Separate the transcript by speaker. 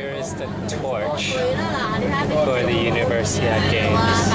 Speaker 1: here is the torch for the Universiad Games.